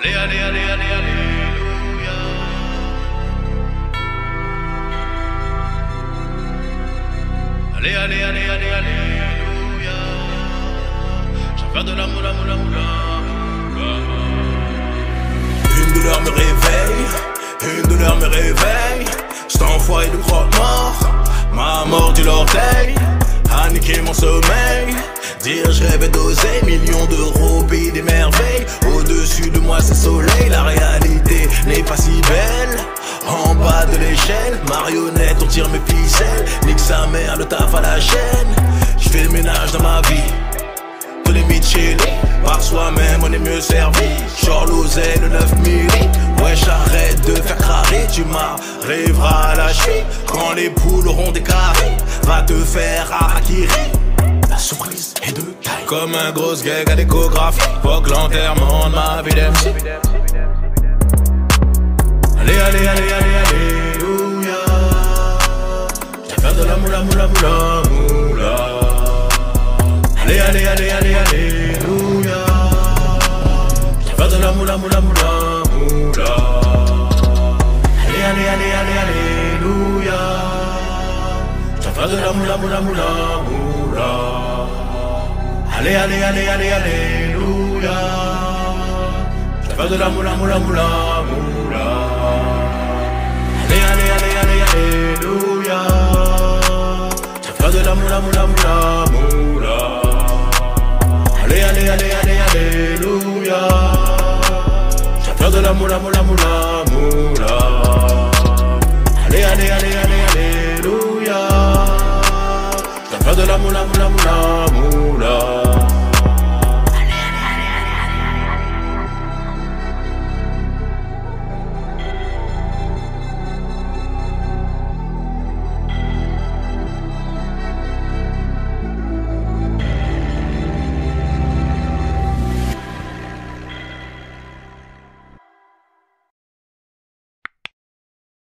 Allez, allez, allez, allez, alléluia. Allez, allez, allez, allez, alléluia. Je vais faire de la moula, moula, moula. Une douleur me réveille, une douleur me réveille. Cet enfoiré de croque-mort m'a mordu l'orteil, a mon sommeil. Dire je rêvais d'oser, millions d'euros. De moi c'est soleil, la réalité n'est pas si belle. En bas de l'échelle, marionnette, on tire mes ficelles. Nique sa mère, le taf à la chaîne. Je fais le ménage dans ma vie tous les Par soi-même on est mieux servi Genre l'oseille le 9000 Wesh arrête de faire crarer Tu m'arriveras à la Quand les poules auront des carrés Va te faire harakiri Comme un gros gag à l'échographie Faut que l'enterrement de ma vie Allez allez allez allez alléluia vais faire de la moula moula moula moula Allez, allez, allez, allez, alléluia. Vais faire de la moula, moula, moula, moula. Allez, allez, allez, alléluia. Vais faire de la moula, moula, moula, moula. Allez, allez, allez, allez, alléluia. Je vais faire de la moula, moula, moula, moula. Allez, allez, allez, allez, alléluia. Je vais faire de la moula, moula, moula, moula. Allez, allez, allez, allez, alléluia. Je vais faire de la moula, moula, moula, moula. Allez, allez, allez, allez. Je vais faire de la moula, moula, moula.